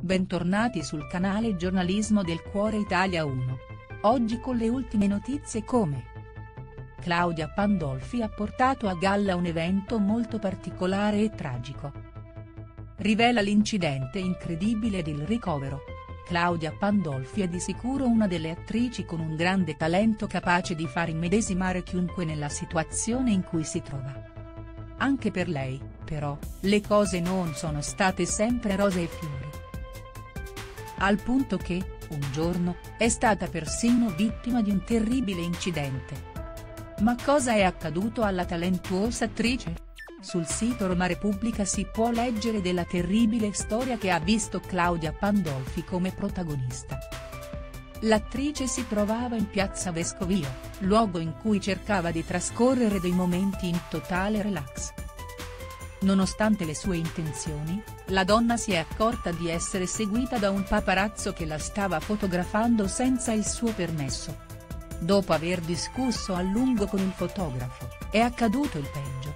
bentornati sul canale Giornalismo del Cuore Italia 1. Oggi con le ultime notizie come Claudia Pandolfi ha portato a galla un evento molto particolare e tragico. Rivela l'incidente incredibile del ricovero. Claudia Pandolfi è di sicuro una delle attrici con un grande talento capace di far immedesimare chiunque nella situazione in cui si trova. Anche per lei, però, le cose non sono state sempre rose e fiori. Al punto che, un giorno, è stata persino vittima di un terribile incidente. Ma cosa è accaduto alla talentuosa attrice? Sul sito Roma Repubblica si può leggere della terribile storia che ha visto Claudia Pandolfi come protagonista. L'attrice si trovava in piazza Vescovio, luogo in cui cercava di trascorrere dei momenti in totale relax. Nonostante le sue intenzioni, la donna si è accorta di essere seguita da un paparazzo che la stava fotografando senza il suo permesso. Dopo aver discusso a lungo con il fotografo, è accaduto il peggio.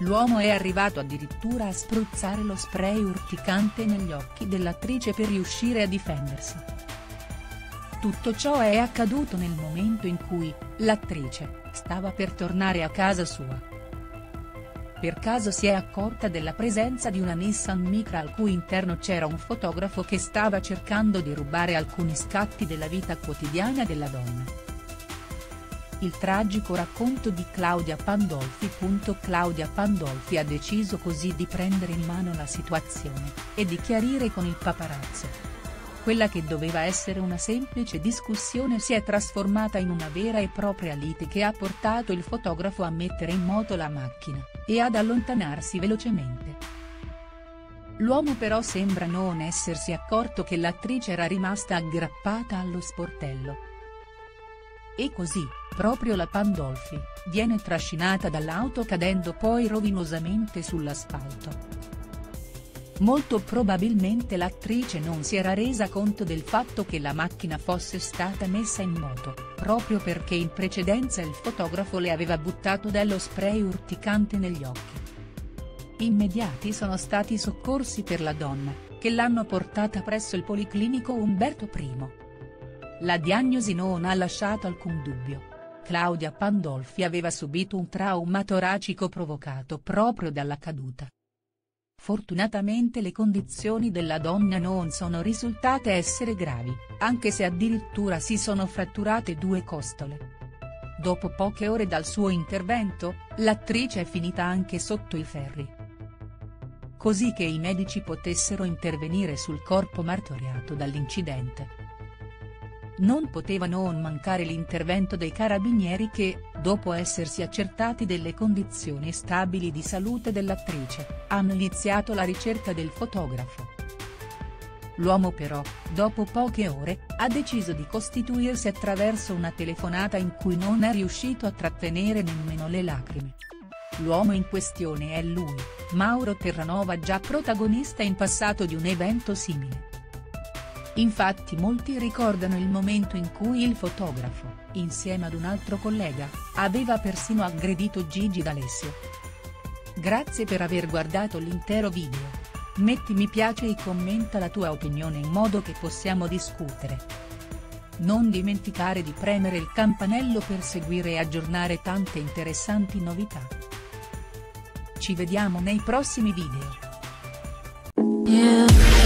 L'uomo è arrivato addirittura a spruzzare lo spray urticante negli occhi dell'attrice per riuscire a difendersi. Tutto ciò è accaduto nel momento in cui, l'attrice, stava per tornare a casa sua per caso si è accorta della presenza di una Nissan Micra al cui interno c'era un fotografo che stava cercando di rubare alcuni scatti della vita quotidiana della donna. Il tragico racconto di Claudia Pandolfi. Claudia Pandolfi ha deciso così di prendere in mano la situazione, e di chiarire con il paparazzo quella che doveva essere una semplice discussione si è trasformata in una vera e propria lite che ha portato il fotografo a mettere in moto la macchina, e ad allontanarsi velocemente. L'uomo però sembra non essersi accorto che l'attrice era rimasta aggrappata allo sportello. E così, proprio la Pandolfi, viene trascinata dall'auto cadendo poi rovinosamente sull'asfalto. Molto probabilmente l'attrice non si era resa conto del fatto che la macchina fosse stata messa in moto, proprio perché in precedenza il fotografo le aveva buttato dello spray urticante negli occhi. Immediati sono stati i soccorsi per la donna, che l'hanno portata presso il Policlinico Umberto I. La diagnosi non ha lasciato alcun dubbio. Claudia Pandolfi aveva subito un trauma toracico provocato proprio dalla caduta. Fortunatamente le condizioni della donna non sono risultate essere gravi, anche se addirittura si sono fratturate due costole. Dopo poche ore dal suo intervento, l'attrice è finita anche sotto i ferri. Così che i medici potessero intervenire sul corpo martoriato dall'incidente. Non poteva non mancare l'intervento dei carabinieri che, dopo essersi accertati delle condizioni stabili di salute dell'attrice, hanno iniziato la ricerca del fotografo. L'uomo però, dopo poche ore, ha deciso di costituirsi attraverso una telefonata in cui non è riuscito a trattenere nemmeno le lacrime. L'uomo in questione è lui, Mauro Terranova già protagonista in passato di un evento simile. Infatti molti ricordano il momento in cui il fotografo, insieme ad un altro collega, aveva persino aggredito Gigi D'Alessio. Grazie per aver guardato l'intero video. Metti mi piace e commenta la tua opinione in modo che possiamo discutere. Non dimenticare di premere il campanello per seguire e aggiornare tante interessanti novità. Ci vediamo nei prossimi video. Yeah.